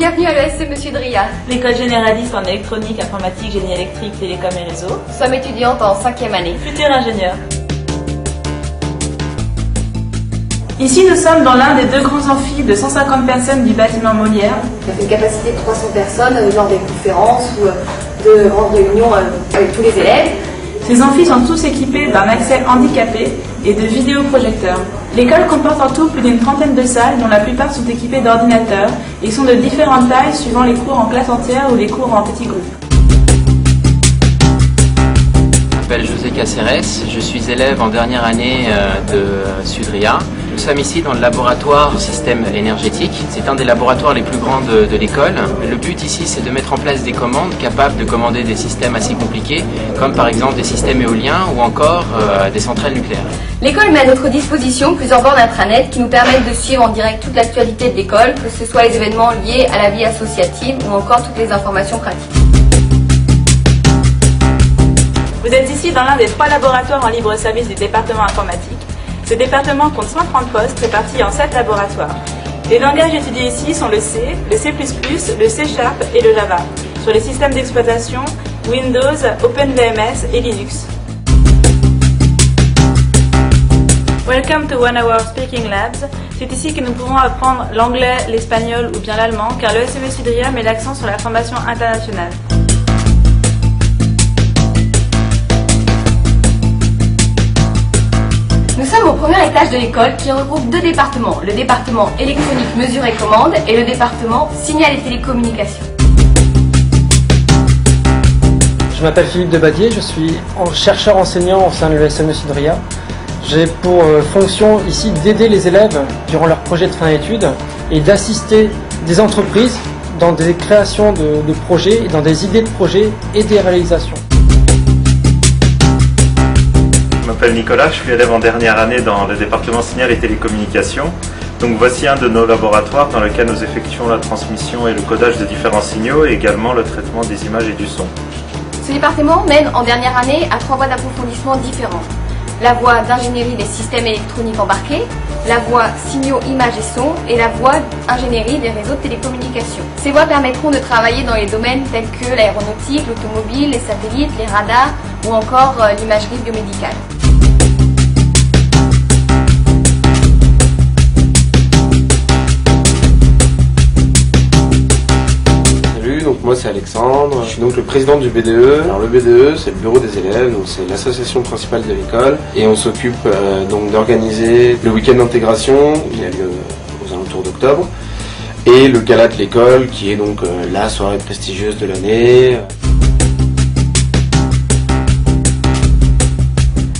Bienvenue à l'ESC Monsieur Dria. L'école généraliste en électronique, informatique, génie électrique, télécom et réseau. Nous sommes étudiantes en cinquième année. Futur ingénieur. Ici, nous sommes dans l'un des deux grands amphis de 150 personnes du bâtiment Molière. Fait une capacité de 300 personnes euh, lors des conférences ou euh, de grandes réunions euh, avec tous les élèves. Ces amphis sont tous équipés d'un accès handicapé et de vidéoprojecteurs. L'école comporte en tout plus d'une trentaine de salles dont la plupart sont équipées d'ordinateurs et sont de différentes tailles suivant les cours en classe entière ou les cours en petits groupes. Je m'appelle José Caceres, je suis élève en dernière année de Sudria. Nous sommes ici dans le laboratoire système énergétique. C'est un des laboratoires les plus grands de, de l'école. Le but ici, c'est de mettre en place des commandes capables de commander des systèmes assez compliqués, comme par exemple des systèmes éoliens ou encore euh, des centrales nucléaires. L'école met à notre disposition plusieurs bornes intranet qui nous permettent de suivre en direct toute l'actualité de l'école, que ce soit les événements liés à la vie associative ou encore toutes les informations pratiques. Vous êtes ici dans l'un des trois laboratoires en libre service du département informatique. Ce département compte 130 postes répartis en 7 laboratoires. Les langages étudiés ici sont le C, le C++, le C Sharp et le Java, sur les systèmes d'exploitation Windows, OpenVMS et Linux. Welcome to One Hour Speaking Labs. C'est ici que nous pouvons apprendre l'anglais, l'espagnol ou bien l'allemand, car le SME Sudria met l'accent sur la formation internationale. Premier étage de l'école qui regroupe deux départements, le département électronique mesure et commande et le département signal et télécommunications. Je m'appelle Philippe Debadier, je suis chercheur enseignant au sein de l'ESME Sudria. J'ai pour euh, fonction ici d'aider les élèves durant leur projet de fin d'études et d'assister des entreprises dans des créations de, de projets, dans des idées de projets et des réalisations. M'appelle Nicolas, je suis élève en dernière année dans le département signal et télécommunications. Donc voici un de nos laboratoires dans lequel nous effectuons la transmission et le codage de différents signaux et également le traitement des images et du son. Ce département mène en dernière année à trois voies d'approfondissement différentes. La voie d'ingénierie des systèmes électroniques embarqués, la voie signaux, images et sons et la voie ingénierie des réseaux de télécommunications. Ces voies permettront de travailler dans les domaines tels que l'aéronautique, l'automobile, les satellites, les radars ou encore euh, l'imagerie biomédicale. Moi c'est Alexandre, je suis donc le président du BDE. Alors le BDE c'est le bureau des élèves, donc c'est l'association principale de l'école et on s'occupe euh, donc d'organiser le week-end d'intégration qui a lieu aux alentours d'octobre et le gala de l'école qui est donc euh, la soirée prestigieuse de l'année.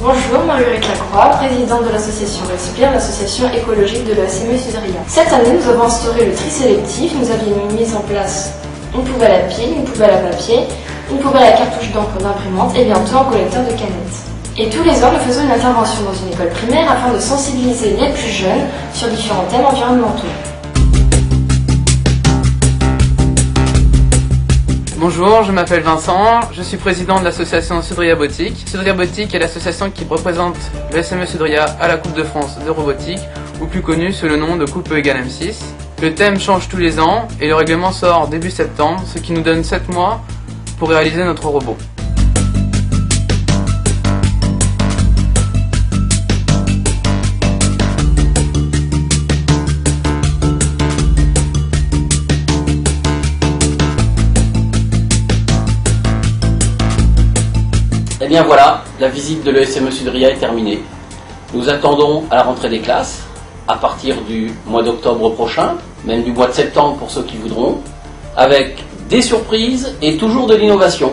Bonjour, Marguerite Lacroix, présidente de l'association Respire, l'association écologique de l'ESME Sudria. Cette année, nous avons instauré le tri sélectif. Nous avions mis en place une poubelle à pile, une poubelle à papier, une poubelle à cartouche d'encre d'imprimante et bientôt un collecteur de canettes. Et tous les ans, nous faisons une intervention dans une école primaire afin de sensibiliser les plus jeunes sur différents thèmes environnementaux. Bonjour, je m'appelle Vincent, je suis président de l'association Sudria Botique. Sudria Botique est l'association qui représente le SME Sudria à la Coupe de France de robotique, ou plus connue sous le nom de Coupe Egal M6. Le thème change tous les ans et le règlement sort début septembre, ce qui nous donne 7 mois pour réaliser notre robot. Et bien voilà, la visite de l'ESME Sudria est terminée. Nous attendons à la rentrée des classes, à partir du mois d'octobre prochain, même du mois de septembre pour ceux qui voudront, avec des surprises et toujours de l'innovation.